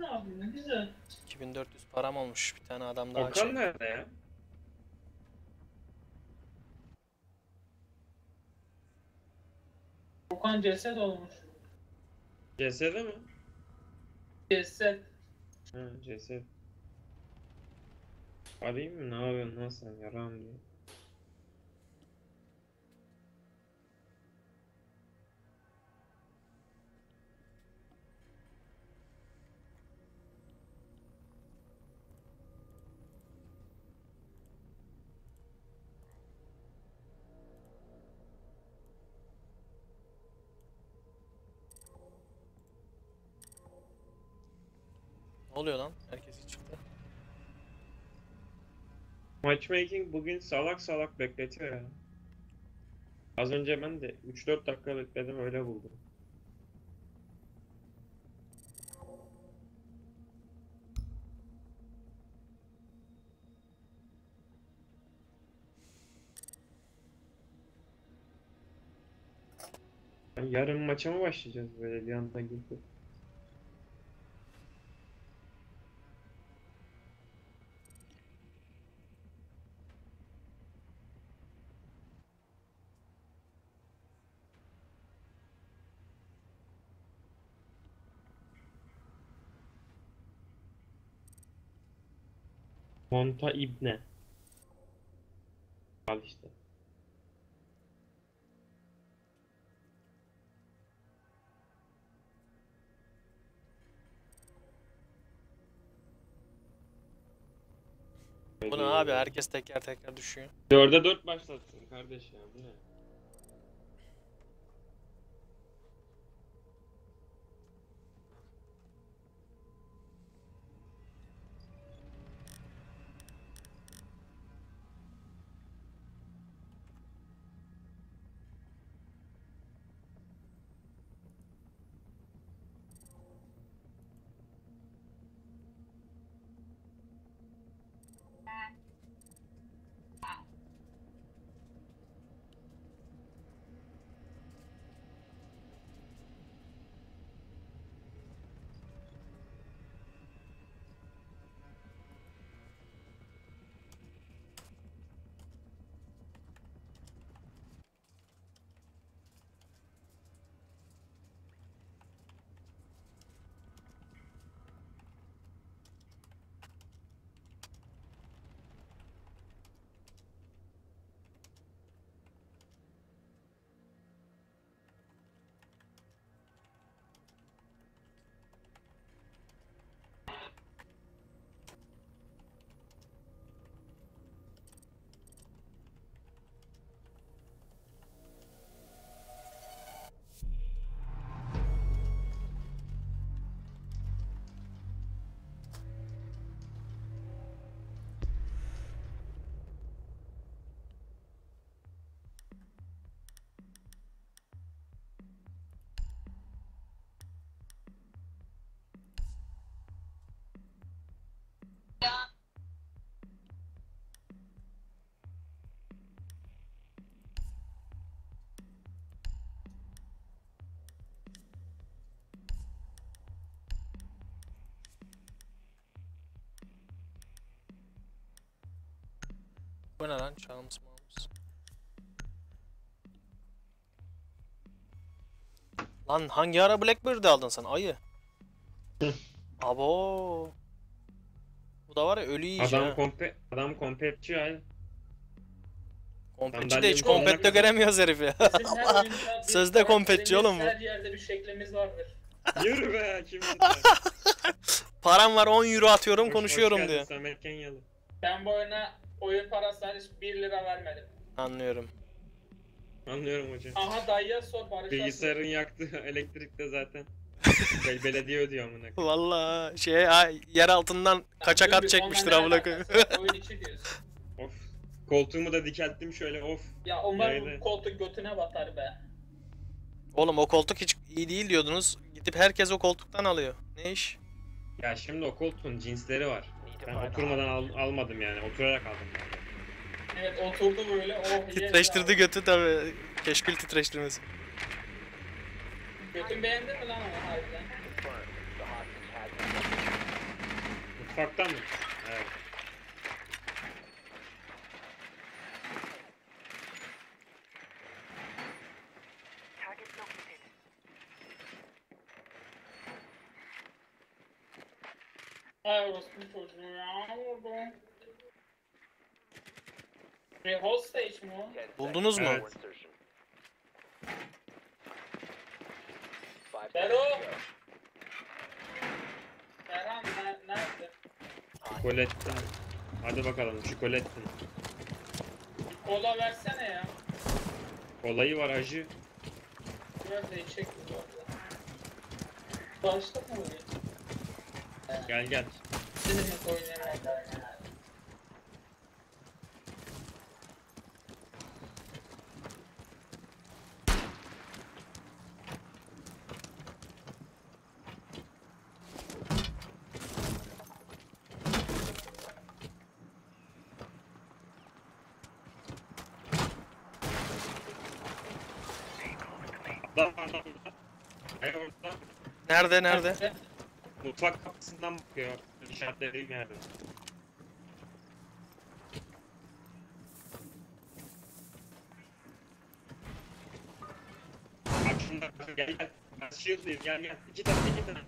ne yapayım? Ne güzel. 2400 param olmuş bir tane adam daha Okan nerede ya? Okan ceset olmuş. CS'de mi? Ceset. Ha CS. Arayayım mı? Ne yapıyorsun lan sen? Yaram diye. Oluyor lan? Herkes çıktı. Matchmaking bugün salak salak bekletiyor ya. Az önce ben de 3-4 dakika bekledim öyle buldum. Ya Yarın maça mı başlayacağız böyle bir anda gibi? Monta İbne. Al işte. Bu ne abi? Herkes teker teker düşüyor. Dörde dört başlatsın kardeş ya bu ne? Bu ne lan? Çağımız mağımız. Lan hangi ara Blackbird'i aldın sen? Ayı. Abo. Bu da var ya ölü yiyici Adam kompe adam kompetçi ya. Kompetçi de hiç kompette göremiyoruz herif ya. Sözde kompetçi oğlum bu. Her yerde bir şeklimiz vardır. Yürü be kim Param var 10 euro atıyorum konuşuyorum diyor. Samet Kenyalı. Ben bu oyuna oyun parası hariç 1 lira vermedim. Anlıyorum. Anlıyorum hocam. Aha dayıya sor Barış'a sor. Bilgisayarın yaktığı elektrik de zaten. Bel belediye ödüyor amına. koyayım. Vallahi şey ha, yer altından kaçak at çekmiştir amına koyayım. Oyun içi diyorsun. Of. Koltuğumu da dikelttim şöyle of. Ya Neydi? bu koltuk götüne batar be. Oğlum o koltuk hiç iyi değil diyordunuz. Gidip herkes o koltuktan alıyor. Ne iş? Ya şimdi o koltuğun cinsleri var. Ben oturmadan al- almadım yani. Oturarak aldım. Evet oturdu böyle. Oh Titreştirdi götü tabi. Keşkül titreştirmesi. Götün beğendin mi lan ama harbiden? Mutfaktan mı? Evet. Ay orospu çocuğu ya vurdu. Bir hostage mi o? Buldunuz mu? Evet. Bero! Ferhan ne- nerede? Çikolettin. Hadi bakalım çikolettin. Bir kola versene ya. Kolayı var acı. Biraz da içecek bu arada. Başlık mı Hayır orada. Nerede nerede? Mutfak kapısından bakıyor. İşaretlediğim yerde. Bak şunda gel gel. Ben shield'lıyım gel gel. İki tane iki tane.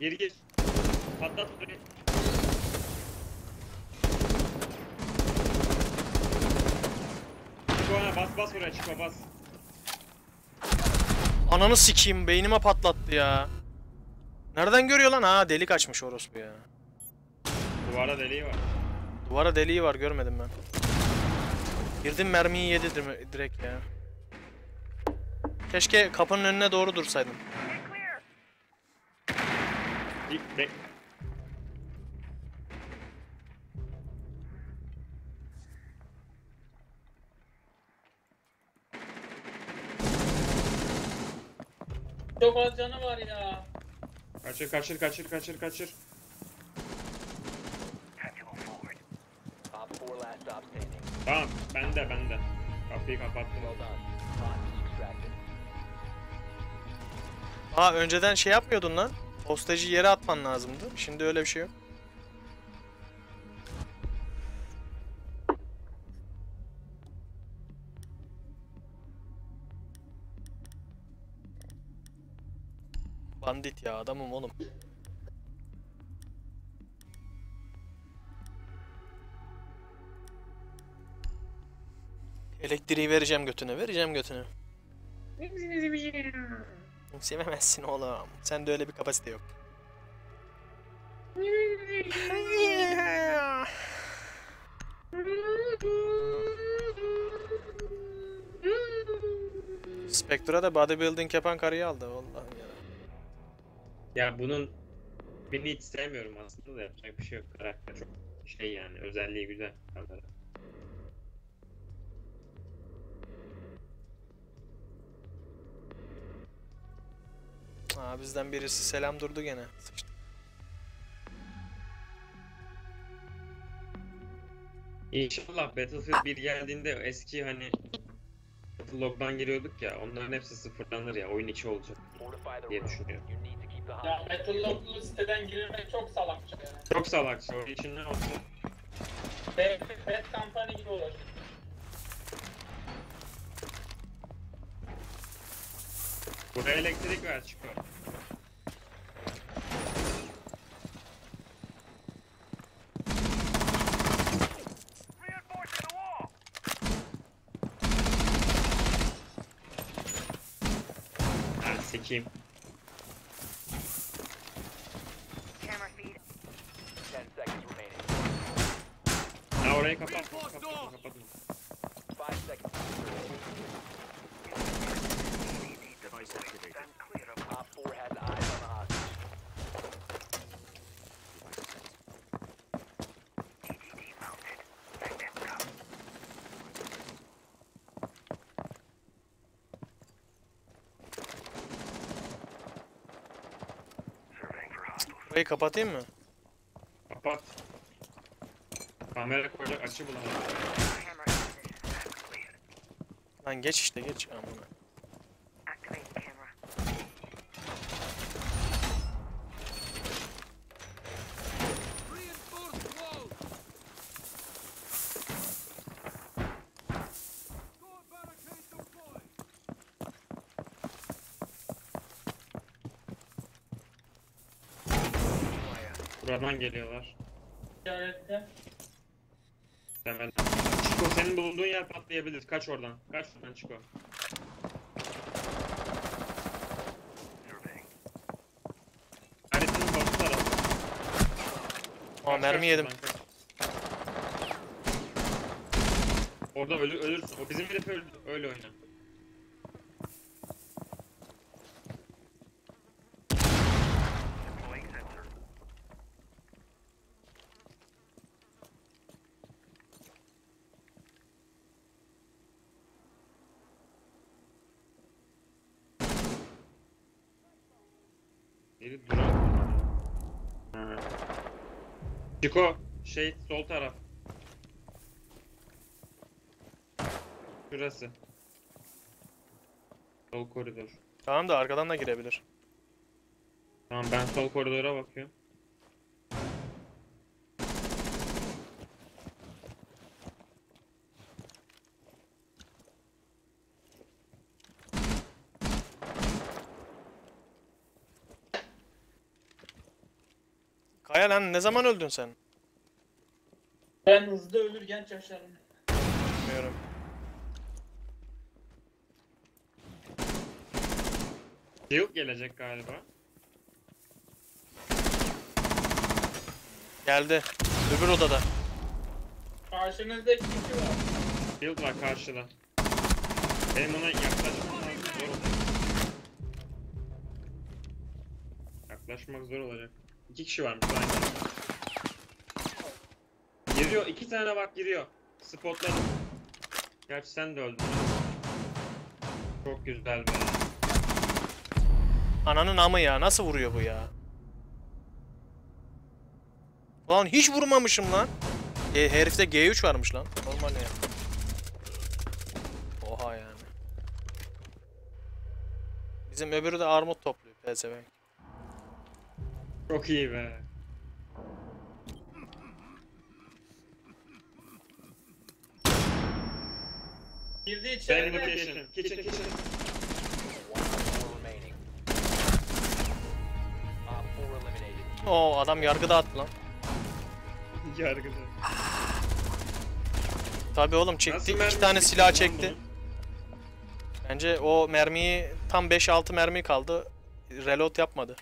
Geri geç. Patlat burayı. Bas bas oraya çık bas. Ananı sikeyim beynime patlattı ya. Nereden görüyor lan? Ha delik açmış orospu ya. Duvara deliği var. Duvara deliği var görmedim ben. Girdim mermiyi yedi dir- direkt ya. Keşke kapının önüne doğru dursaydım. Çok az canı var ya. Kaçır kaçır kaçır kaçır kaçır. Op 4 last stop standing. Tamam bende bende. Kapıyı kapattım. Aa önceden şey yapmıyordun lan. Postacı yere atman lazımdı. Şimdi öyle bir şey yok. Bandit ya adamım oğlum. Elektriği vereceğim götüne, vereceğim götüne. Sevemezsin oğlum. Sende öyle bir kapasite yok. Spectre'a da bodybuilding yapan karıyı aldı vallahi ya. Bunun birini hiç sevmiyorum aslında da yapacak bir şey yok. Karakter çok şey yani özelliği güzel. kamera. Aa bizden birisi selam durdu gene. Sıçtı. İnşallah Battlefield 1 geldiğinde eski hani Battlelog'dan giriyorduk ya onların hepsi sıfırlanır ya oyun içi olacak diye düşünüyorum. Ya. Battlelog'lu siteden girilmek çok salakça ya. Çok salakça oyun için ne olsun? Bad, bad Company gibi olacak. Buraya elektrik ver çıkıyor. Ha sikeyim. Camera feed. 10 seconds remaining. Ha orayı kapat. Kapatma kapatma. 5 seconds. Op 4 has eyes on the hostage. Burayı kapatayım mı? Kapat. Kamera koyacak açı bulamadım. Lan geç işte geç. Amına. Buradan geliyorlar. İşarette. Hemen. Çiko senin bulunduğun yer patlayabilir. Kaç oradan. Kaç oradan Çiko. Haritanın batı tarafı. Aa Kaç, mermi kaç yedim. kaç. Orada ölür, ölürsün. O bizim herif öldü. Öyle oyna. Biri drone. Ha. Çiko, şey sol taraf. Şurası. Sol koridor. Tamam da arkadan da girebilir. Tamam ben sol koridora bakıyorum. Kaya lan ne zaman öldün sen? Ben hızlı ölür genç yaşlarım. Bilmiyorum. Shield gelecek galiba. Geldi. Öbür odada. Karşınızda iki kişi var. Shield var karşıda. Benim ona yaklaşmam. Zor olacak. Yaklaşmak zor olacak. İki kişi varmış aynen. Giriyor. iki tane bak giriyor. Spotladım. Gerçi sen de öldün. Çok güzel be. Ananın amı ya. Nasıl vuruyor bu ya? Lan hiç vurmamışım lan. E, herifte G3 varmış lan. Normal ya. Oha yani. Bizim öbürü de armut topluyor pezevenk. Çok iyi be. Girdi içeri. location. Kitchen kitchen. Eliminated. Oo adam yargı dağıttı lan. Yargıda. Tabi oğlum çekti. iki tane silah çekti. Bence o mermiyi tam 5-6 mermi kaldı. Reload yapmadı.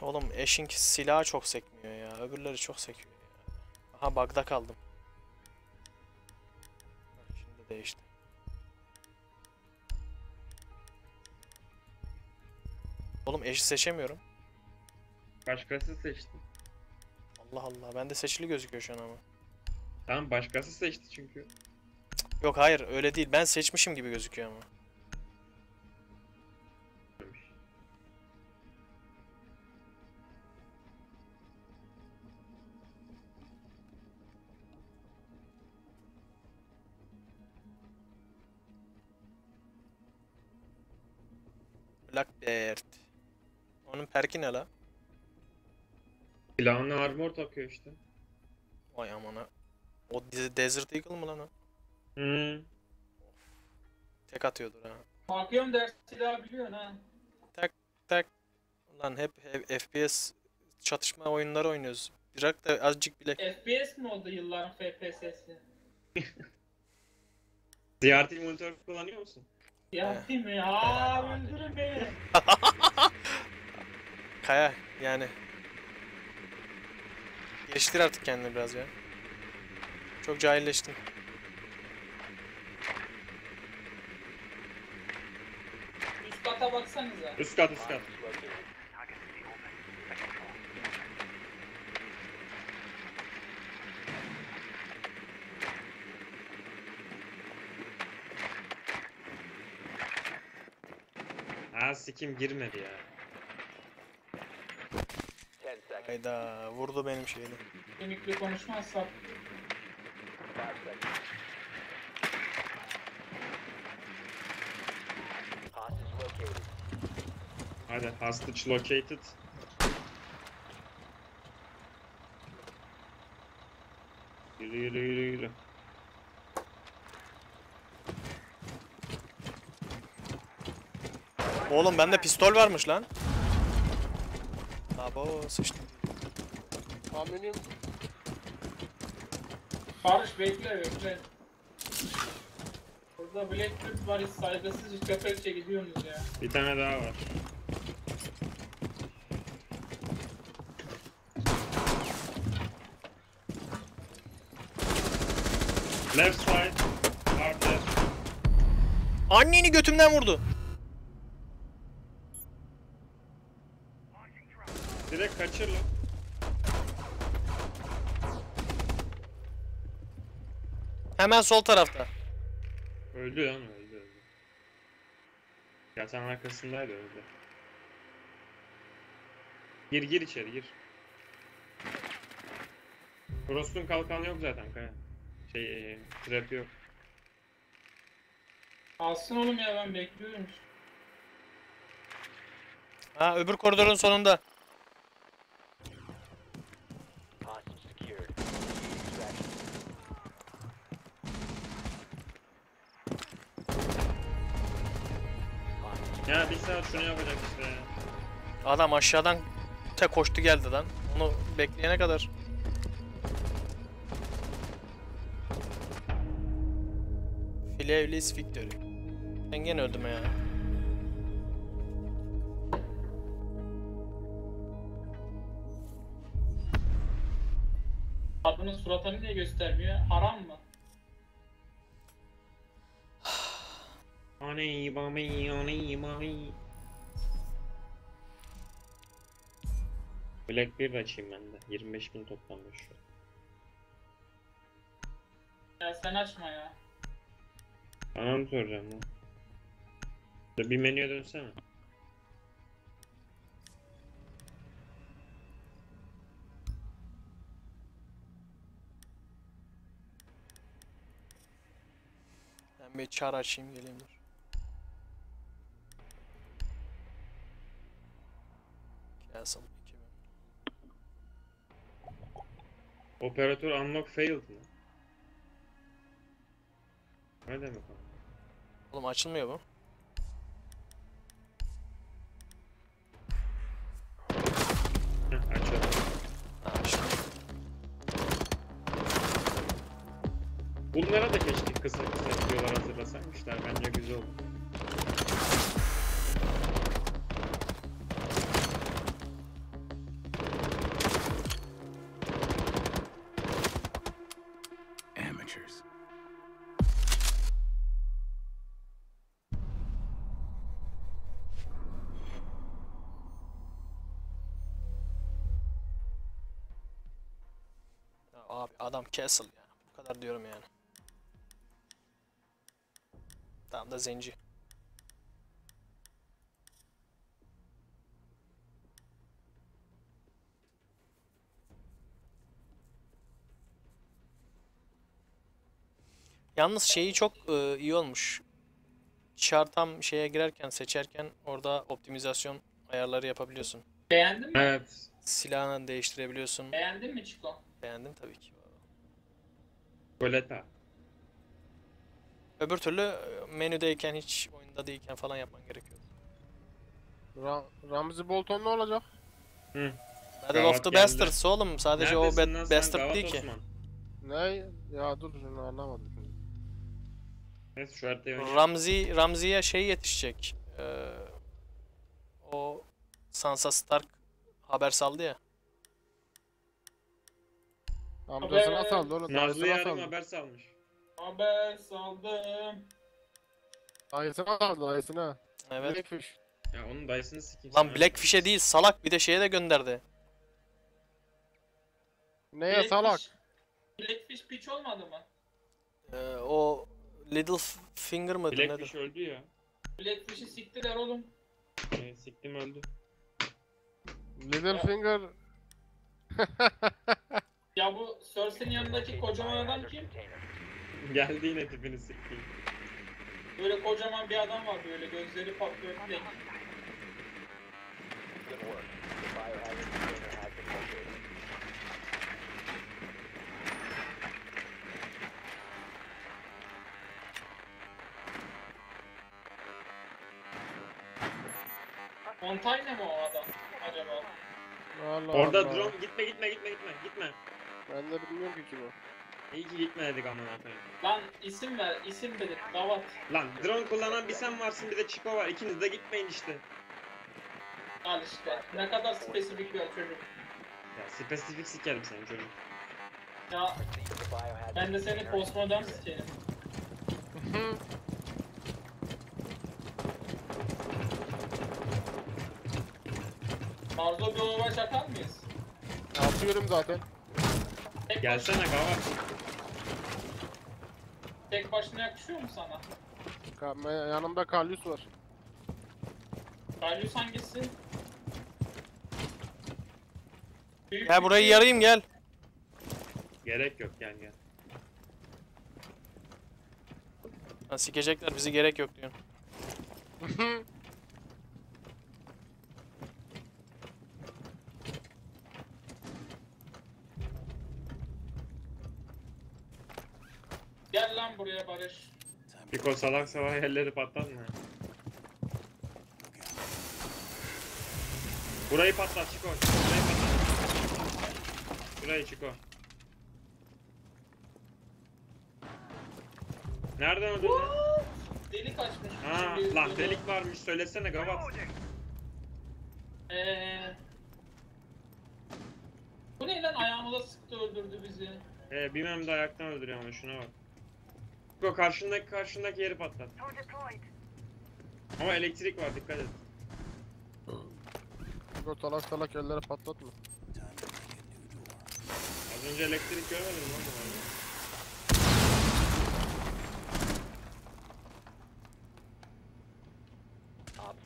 Oğlum eşink silahı çok sekmiyor ya. Öbürleri çok sekiyor ya. Aha bug'da kaldım. Şimdi değişti. Oğlum eşi seçemiyorum. Başkası seçti. Allah Allah. Bende seçili gözüküyor şu an ama. Tamam başkası seçti çünkü. Yok hayır öyle değil. Ben seçmişim gibi gözüküyor ama. Blackbird. Onun perki ne la? Silahına armor takıyor işte. Vay amına. O de- Desert Eagle mı lan o? Hmm. Tek atıyordur ha. Bakıyorum ders silahı biliyorsun ha. Tak. Lan hep, hep FPS çatışma oyunları oynuyoruz. Bırak da azıcık bile. FPS mi oldu yılların FPS'si? CRT monitör kullanıyor musun? Ya değil mi? Aa öldürün beni. Kaya yani. Geliştir artık kendini biraz ya. Çok cahilleştin. Üst kata baksanıza. Üst kat üst kat. Ha sikim girmedi ya. Hayda vurdu benim şeyini. Kemikli konuşmazsak. Hadi hostage located. Yürü yürü yürü yürü. Oğlum bende pistol varmış lan. Abo sıçtım. Aminim Barış bekle bekle. Burada Black Tooth var hiç saygısız köpekçe gidiyorsunuz ya. Bir tane daha var. Left side. Left. Anneni götümden vurdu. Direkt kaçır lan. Hemen sol tarafta. Öldü lan öldü öldü. Yatağın arkasındaydı öldü. Gir gir içeri gir. Frost'un kalkanı yok zaten kaya. Şey, e, trap yok. Alsın oğlum ya ben bekliyorum. Ha öbür koridorun sonunda. Hostage secured. Extraction. Hostage Ya bir saat şunu yapacak işte ya. Adam aşağıdan te koştu geldi lan. Onu bekleyene kadar. Flawless Victory. Ben gene öldüm ya. Adının suratını niye göstermiyor? Haram mı? Ani bami ani mami. Black bir açayım ben de. 25 bin toplanmış şu an. Ya sen açma ya. Bana mı soracağım lan? Bir menüye dönsene. Ben bir çar açayım geleyim dur. 2000. Operatör unlock failed mı? Ne demek o? Oğlum açılmıyor bu. İşte. Bunlara da keşke kısa kısa videolar hazırlasaymışlar. Bence güzel olur. Adam Castle ya. Bu kadar diyorum yani. Tamam da zenci. Yalnız şeyi çok e, iyi olmuş. Char tam şeye girerken seçerken orada optimizasyon ayarları yapabiliyorsun. Beğendin mi? Evet. Silahını değiştirebiliyorsun. Beğendin mi Chico? Beğendim tabii ki. Coleta. Öbür türlü e, menüdeyken hiç oyunda değilken falan yapman gerekiyor. Ra Ramzi Bolton ne olacak? Hı. Battle of the. Bastards oğlum sadece o Neredesin lan sen Bastard değil ki. Ne? Ya dur şunu anlamadım. Neyse şu haritayı. Ramzi Ramzi'ye şey yetişecek. Ee, o Sansa Stark haber saldı ya. Amcasına Haber. saldı oğlum. Nazlı Dayısına yarım saldı. haber salmış. Haber saldım. Dayısına saldı dayısına. Evet. Blackfish. Ya onun dayısını sikeyim. Lan sana. Blackfish'e değil salak bir de şeye de gönderdi. Neye Blackfish- salak? Blackfish piç olmadı mı? Ee, o Little Finger mıydı Blackfish nedir? öldü ya. Blackfish'i siktiler oğlum. Ee, siktim öldü. Littlefinger Ya bu Cersei'nin yanındaki kocaman adam kim? Geldi yine tipini sikeyim. Böyle kocaman bir adam var böyle gözleri patlıyor. Good work. The biohazard container has been located. Montaigne mi o adam acaba? Allah Orada Allah. drone gitme gitme gitme gitme gitme. Ben de bilmiyorum ki kim o. İyi ki gitme dedik amına koyayım. Lan isim ver, isim belir. Gavat. Lan drone kullanan bir sen varsın bir de Chico var. İkiniz de gitmeyin işte. Al işte. Ne kadar spesifik bir çocuk. Ya spesifik sikerim seni çocuk. Ya ben de seni postmodern sikerim. Arzu bir ova çakar mıyız? Atıyorum zaten. Tek, Gelsene Gavat. tek başına yakışıyor mu sana? Ka- yanımda Kalyus var. Galyus hangisi? Büyük Gel burayı küçük- yarayım gel. Gerek yok gel gel. Ha, sikecekler bizi gerek yok diyorsun. Gel lan buraya Barış. Chico salak salak elleri patlatma. Burayı patlat Chico. Burayı patlat. Burayı Chico. Nereden öldün lan? Delik açmış. Ha Şimdi lan delik varmış söylesene Gavat. Eee... Bu ne lan ayağımıza sıktı öldürdü bizi. Ee, bilmem de ayaktan öldürüyor ama şuna bak. Chico karşındaki karşındaki yeri patlat. Ama elektrik var dikkat et. Bu salak salak elleri patlatma. Az önce elektrik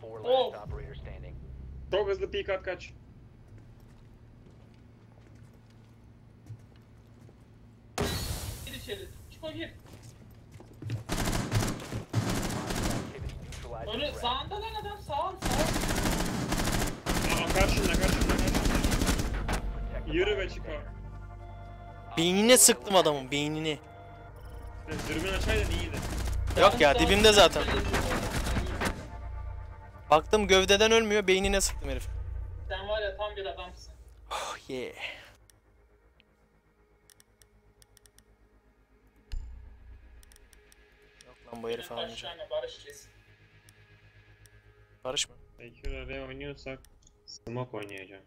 orada? Op 4 Oh. Çok hızlı peek at kaç. Gir içeri. Çıko gir. Activity neutralized Önü sağında lan adam sağın sağ. Aa karşında karşında karşında. Yürü be Chico. Beynine sıktım adamın beynini. Dürbün açaydın iyiydi. Yok ya dibimde sağ- zaten. Baktım gövdeden ölmüyor beynine sıktım herif. Sen var ya tam bir adamsın. Oh yeah. Yok lan bu herif Kaç almayacak. tane Barış kesin. Barış mı? Peki araya oynuyorsak smoke oynayacağım.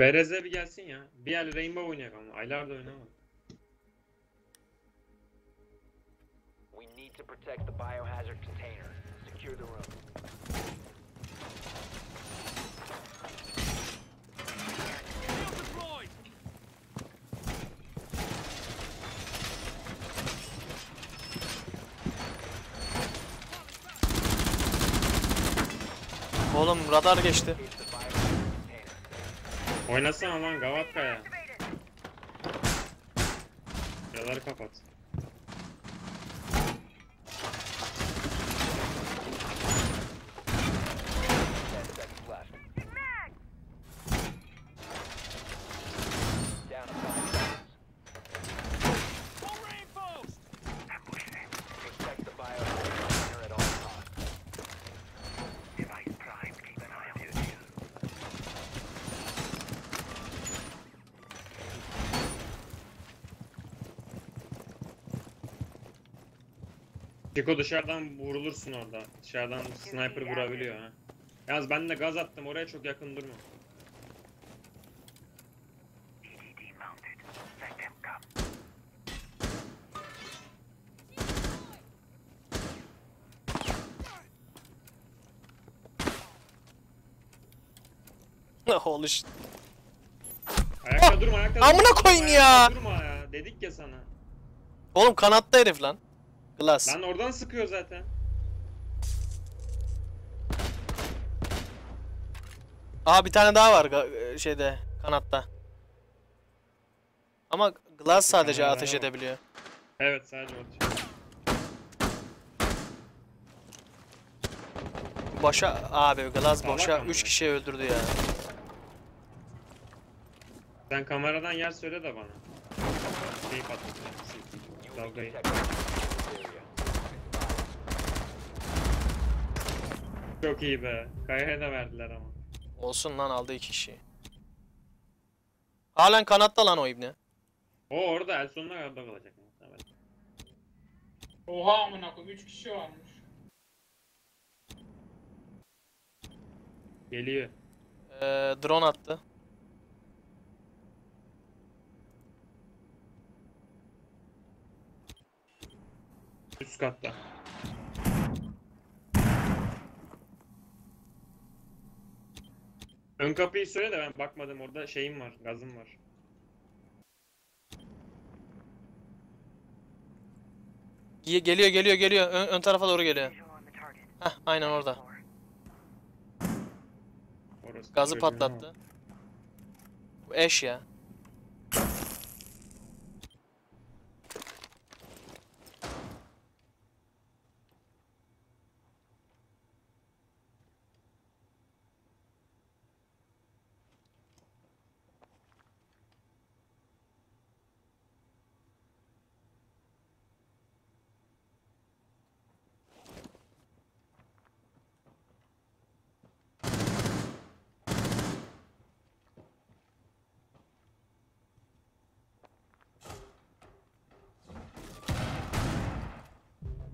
Bereze bir gelsin ya. Bir el Rainbow oynayalım ama aylardır oynamam. We need to protect the biohazard container. Secure the room. Oğlum radar geçti. Oynasana lan Gavatka ya. Buraları kapat. Ten seconds left. Down to five seconds. Protect the biohazard container at all costs. Device primed. Keep an eye on your Chico dışarıdan vurulursun orada. Dışarıdan sniper vurabiliyor ha. Yalnız ben de gaz attım oraya çok yakın durma. Holy shit. Ayakta durma ayakta durma. Amına koyayım ya. Ayakta Durma ya dedik ya sana. Oğlum kanatta herif lan. Glass. Lan oradan sıkıyor zaten. Aha bir tane daha var ga- şeyde kanatta. Ama Glass sadece ateş edebiliyor. Evet sadece atıyor. Boşa abi Glass boşa ama 3 ya. kişi öldürdü ya. Sen kameradan yer söyle de bana. şeyi patlatacağım. Dalgayı. Çok iyi be. Kaya'ya da verdiler ama. Olsun lan aldı iki kişiyi. Halen kanatta lan o ibne. O orada el sonuna kadar kalacak. muhtemelen. Oha amına koyayım 3 kişi varmış. Geliyor. Ee, drone attı. Üst katta. Ön kapıyı söyle de ben bakmadım orada şeyim var, gazım var. Ge- Geliyor geliyor geliyor. Ön, ön tarafa doğru geliyor. Heh aynen orada. Orası Gazı patlattı. Bu eş ya.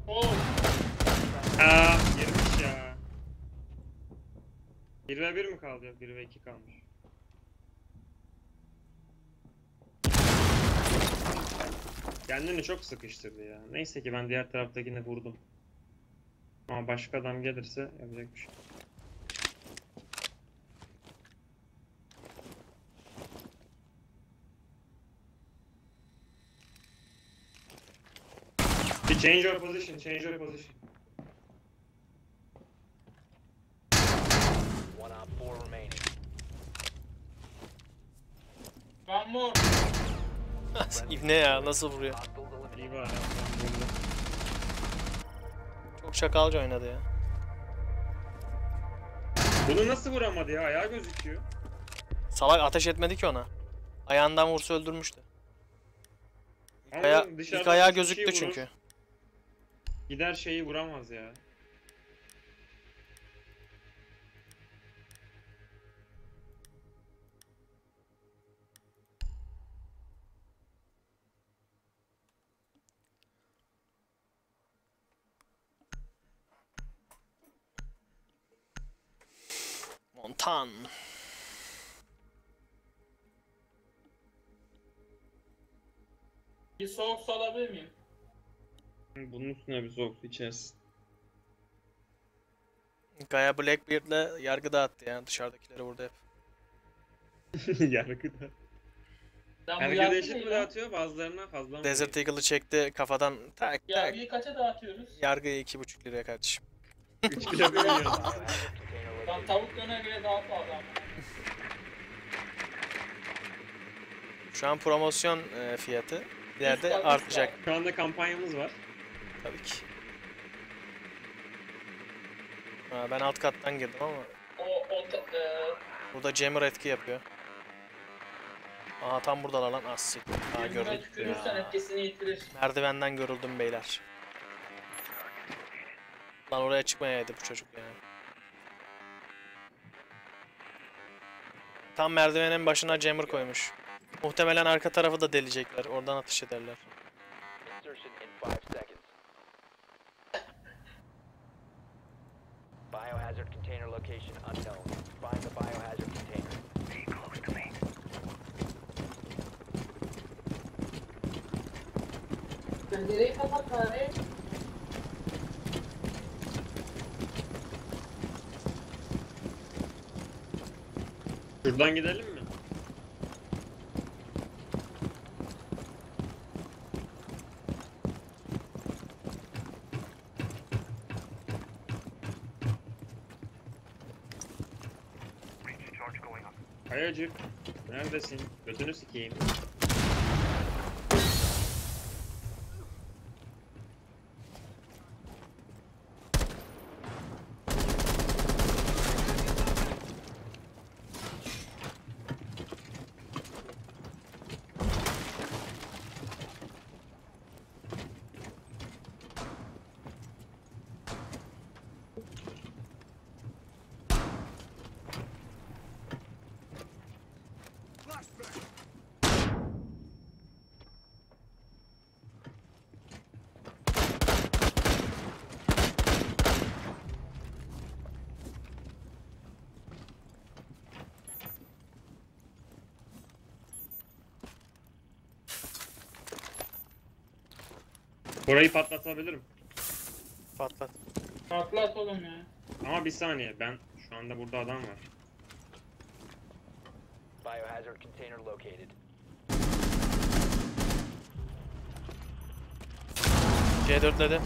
Oo. Aa, girmiş ya. 1 ve 1 mi kaldı? Yok 1 ve 2 kalmış. Kendini çok sıkıştırdı ya. Neyse ki ben diğer taraftakini vurdum. Ama başka adam gelirse yapacak bir şey. change your position, change your position. One op four remaining. Ben mor. İbne ya nasıl vuruyor. İyi bari. Çok çakalca oynadı ya. Bunu nasıl vuramadı ya? Ayağı gözüküyor. Salak ateş etmedi ki ona. Ayağından vursa öldürmüştü. İlk, aya- ilk ayağı kişiyi gözüktü çünkü. Gider şeyi vuramaz ya. Montan. Bir soğuk su alabilir miyim? Bunun üstüne bir soğuk su içersin. Gaya Blackbeard'le yargı dağıttı ya. Dışarıdakileri vurdu hep. Bu Herkese yargı eşit ne mi dağıtıyor bazılarına fazla mı? Desert Eagle'ı çekti kafadan tak tak. Yargıyı kaça dağıtıyoruz? Yargıyı iki buçuk liraya kardeşim. 3 kilo bölüyor. Lan tavuk döner bile dağıtma adam. Şu an promosyon e, fiyatı. İleride Üst- artacak Şu anda kampanyamız var. tabii ki. Ha, ben alt kattan girdim ama O, o ta- e, burada jammer etki yapıyor. Aha tam buradalar lan az siktir. Ha birbirine gördük tükürürsen ya. etkisini yitirir. Merdivenden görüldüm beyler. Lan oraya çıkmayaydı bu çocuk ya. Tam merdivenin başına jammer koymuş. Muhtemelen arka tarafı da delecekler. Oradan atış ederler. Insertion in five seconds. Biohazard container location unknown. Find the biohazard container. Stay close to me. Pencereyi kapat bari. Şuradan gidelim mi? Kayacık. Neredesin? Götünü sikeyim. Burayı patlatabilirim. Patlat. Patlat oğlum ya. Ama bir saniye ben şu anda burada adam var. Biohazard container located. C4'ledi.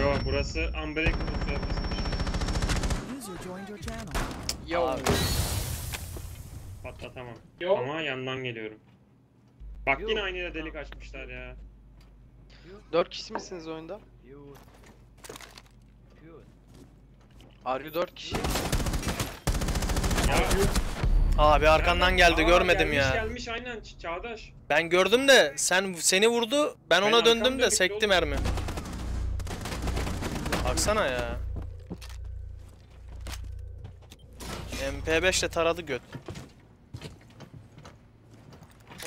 Yo burası unbreakable surface'miş. User joined your channel. Yo. Patlatamam. Yok. Ama yandan geliyorum. Bak yine aynı yere delik açmışlar ya. 4 kişi misiniz oyunda? Are you 4 kişi? Ya, Abi arkandan geldi Aa, görmedim gelmiş, ya. Gelmiş aynen Ç- Çağdaş. Ben gördüm de sen seni vurdu. Ben Ben ona döndüm arkamda de bitti sekti mermi. Baksana ya. MP5 ile taradı göt.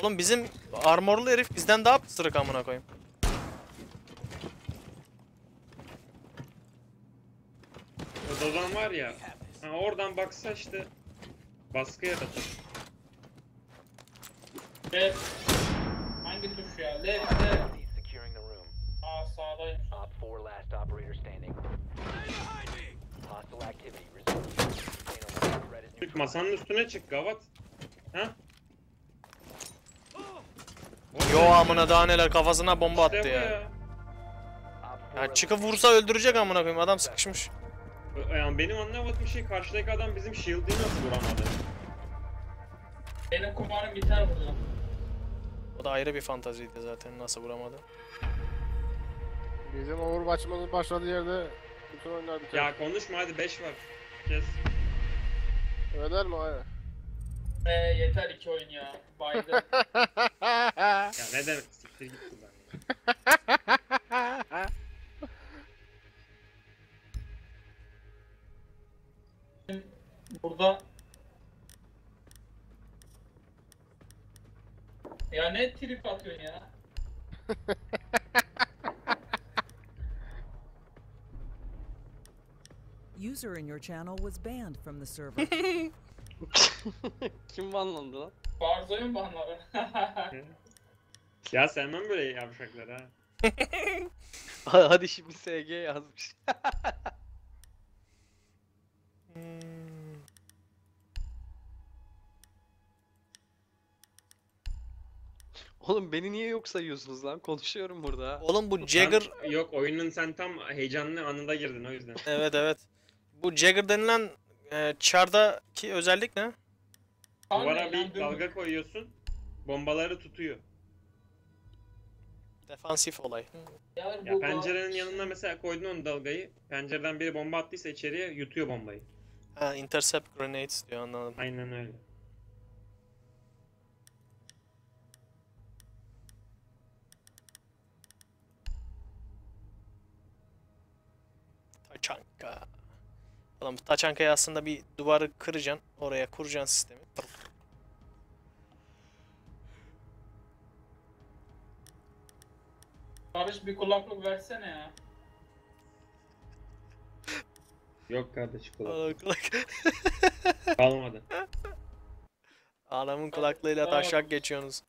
Oğlum bizim armorlu herif bizden daha pısırık amına koyayım. O Dozan var ya. Ha, oradan baksa işte baskı yaratır. Left. Hangi tuş ya? Left, left. He's securing the room. Aa sağdayım. Op 4 last operator standing. Hostile activity Çık masanın üstüne çık gavat. Ha? Yo amına daha neler kafasına bomba attı ya. Op 4 Ya çıkıp vursa öldürecek amına koyayım adam sıkışmış. Yani benim anlamadığım şey karşıdaki adam bizim shield'ı nasıl vuramadı? Benim kumarım biter burada. O da ayrı bir fantaziydi zaten nasıl vuramadı. Bizim Overwatch'ımızın başladığı yerde bütün oyunlar biter. Ya konuşma hadi 5 var. Kes. Öder mi aynen? Ee, yeter iki oyun ya. Baydı. Ya ne demek siktir git buradan. ya. burada ya ne trip atıyorsun ya? User in your channel was banned from the server. Kim banlandı lan? Barzoyun banları. Ya sevmem böyle yavşakları ha. Hadi şimdi SG yazmış. Oğlum beni niye yok sayıyorsunuz lan? Konuşuyorum burada. ha. Oğlum bu Jagger Sen- yok oyunun sen tam heyecanlı anında girdin o yüzden. evet evet. Bu Jagger denilen e, çardaki özellik ne? Duvara bir dalga koyuyorsun. Bombaları tutuyor. Defansif olay. Ya pencerenin yanına mesela koydun onu dalgayı. Pencereden biri bomba attıysa içeriye yutuyor bombayı. Ha, intercept grenades diyor anladım. Aynen öyle. Taçanka. Oğlum bu taçankayı aslında bir duvarı kıracaksın. Oraya kuracaksın sistemi. Barış bir kulaklık versene ya. Yok kardeş kulak. Oğlum kulak- Kalmadı. Adamın kulaklığıyla taşak geçiyorsunuz.